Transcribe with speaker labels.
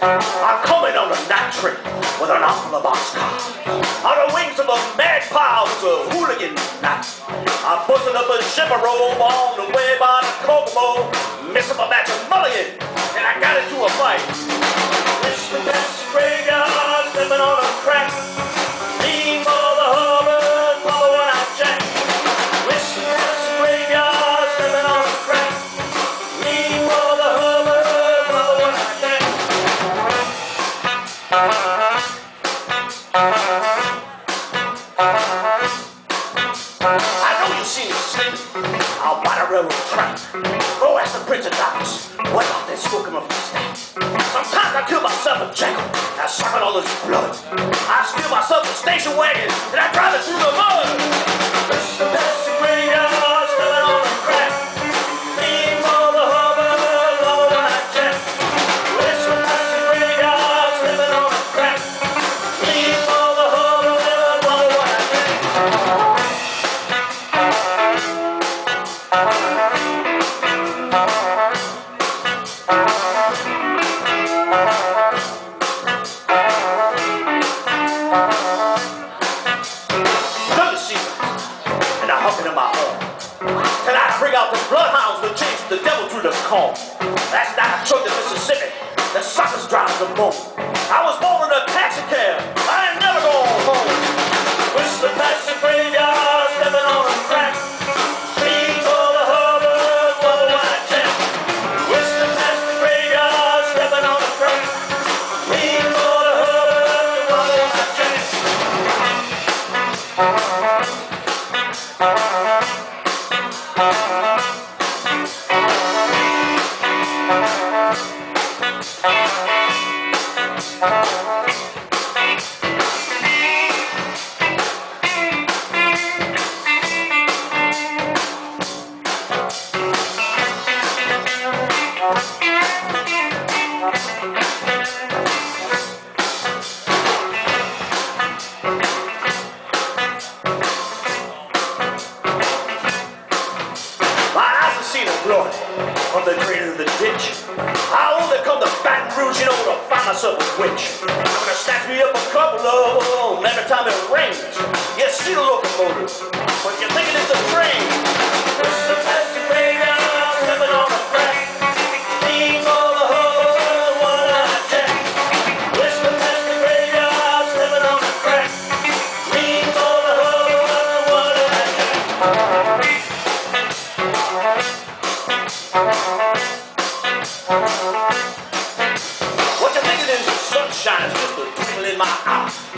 Speaker 1: I'm coming on a night train with an awful boxcar. On the wings of a magpie with a hooligan night. I'm busting up a shipper robe on the way by the Kokomo. Missing my match I know you see sleep. I'll buy a railroad track. Go ask the of Darkness. What about that smoking of stack? Sometimes I kill myself a jackal. I suck all his blood. I steal myself a station wagon and I drive it through the mud. And I huffing in my horn. Tonight I bring out the bloodhounds to chase the devil through the corn. My eyes have seen the the of the ditch. I only come to Baton Rouge, you know, to find myself a witch. I'm gonna snatch me up a couple of them every time it rains. You see the locomotive, but you're thinking it's a train. Thinking is the twinkle in my eye.